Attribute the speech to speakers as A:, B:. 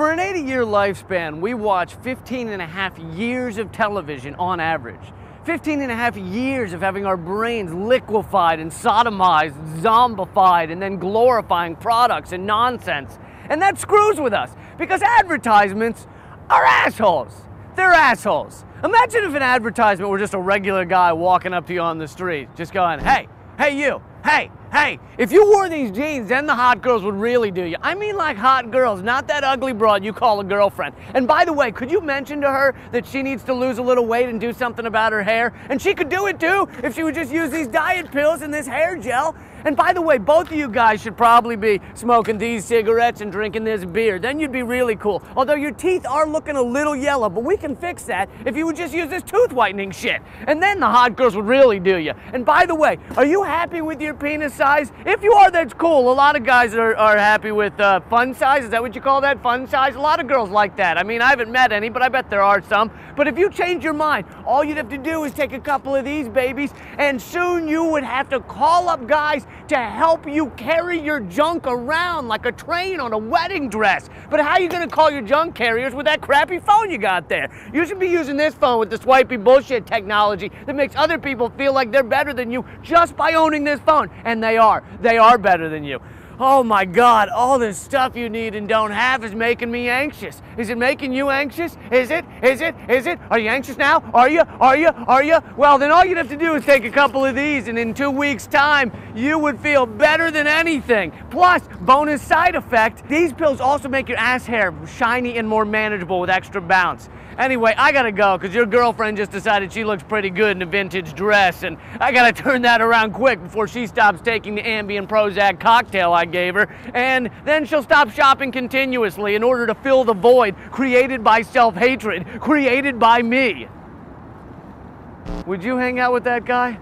A: Over an 80 year lifespan, we watch 15 and a half years of television on average. 15 and a half years of having our brains liquefied and sodomized, zombified, and then glorifying products and nonsense. And that screws with us because advertisements are assholes. They're assholes. Imagine if an advertisement were just a regular guy walking up to you on the street, just going, hey, hey, you, hey, Hey, if you wore these jeans, then the hot girls would really do you. I mean like hot girls, not that ugly broad you call a girlfriend. And by the way, could you mention to her that she needs to lose a little weight and do something about her hair? And she could do it too if she would just use these diet pills and this hair gel. And by the way, both of you guys should probably be smoking these cigarettes and drinking this beer. Then you'd be really cool. Although your teeth are looking a little yellow, but we can fix that if you would just use this tooth whitening shit. And then the hot girls would really do you. And by the way, are you happy with your penis size? If you are, that's cool. A lot of guys are, are happy with uh, fun size. Is that what you call that? Fun size? A lot of girls like that. I mean, I haven't met any, but I bet there are some. But if you change your mind, all you'd have to do is take a couple of these babies, and soon you would have to call up guys to help you carry your junk around like a train on a wedding dress. But how are you going to call your junk carriers with that crappy phone you got there? You should be using this phone with the swipey bullshit technology that makes other people feel like they're better than you just by owning this phone. And they are. They are better than you. Oh my God, all this stuff you need and don't have is making me anxious. Is it making you anxious? Is it? Is it? Is it? Are you anxious now? Are you? Are you? Are you? Well, then all you'd have to do is take a couple of these, and in two weeks' time, you would feel better than anything. Plus, bonus side effect, these pills also make your ass hair shiny and more manageable with extra bounce. Anyway, I gotta go because your girlfriend just decided she looks pretty good in a vintage dress, and I gotta turn that around quick before she stops taking the Ambien Prozac cocktail I gave her, and then she'll stop shopping continuously in order to fill the void created by self hatred, created by me. Would you hang out with that guy?